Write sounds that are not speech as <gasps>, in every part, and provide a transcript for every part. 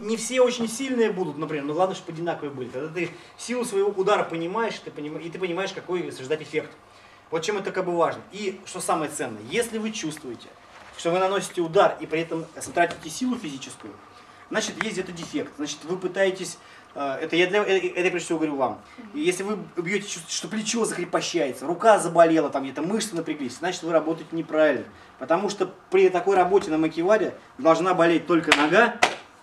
Не все очень сильные будут, например, но главное, чтобы одинаковые были. Когда ты силу своего удара понимаешь, ты поним... и ты понимаешь, какой ждать эффект. Вот чем это как бы важно. И что самое ценное, если вы чувствуете, что вы наносите удар и при этом тратите силу физическую, значит есть где-то дефект. Значит вы пытаетесь, э, это я, для, это, это прежде всего говорю вам, если вы бьете, чувствуете, что плечо закрепощается, рука заболела, там где-то мышцы напряглись, значит вы работаете неправильно. Потому что при такой работе на макеваре должна болеть только нога,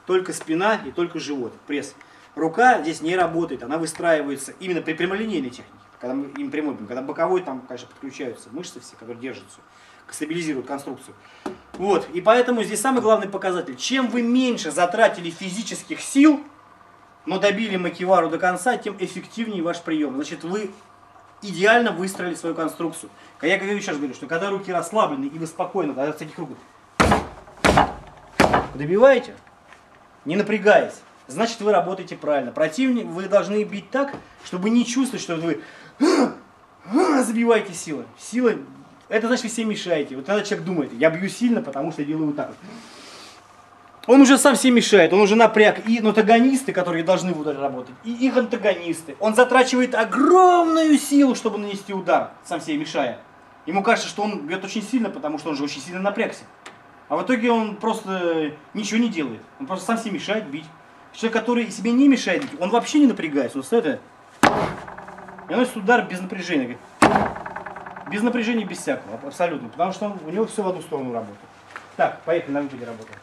только спина и только живот, пресс. Рука здесь не работает, она выстраивается именно при прямолинейной технике, когда мы им прямой. Когда боковой, там, конечно, подключаются мышцы все, которые держатся, стабилизируют конструкцию. Вот, и поэтому здесь самый главный показатель. Чем вы меньше затратили физических сил, но добили макивару до конца, тем эффективнее ваш прием. Значит, вы идеально выстроили свою конструкцию. Я как я раз говорю, что когда руки расслаблены и вы спокойно, когда с этих рук добиваете, не напрягаясь, значит вы работаете правильно. Противник вы должны бить так, чтобы не чувствовать, что вы <gasps> забиваете силы. Сила, это значит вы себе мешаете. Вот тогда человек думает, я бью сильно, потому что я делаю вот так вот. Он уже сам себе мешает, он уже напряг и антагонисты, которые должны в ударе работать, и их антагонисты. Он затрачивает огромную силу, чтобы нанести удар, сам себе мешая. Ему кажется, что он бьет очень сильно, потому что он же очень сильно напрягся. А в итоге он просто ничего не делает. Он просто сам себе мешает бить. Человек, который себе не мешает бить, он вообще не напрягается. Он стоит и наносит удар без напряжения. Без напряжения, без всякого, абсолютно. Потому что он, у него все в одну сторону работает. Так, поехали, на выпаде работаем.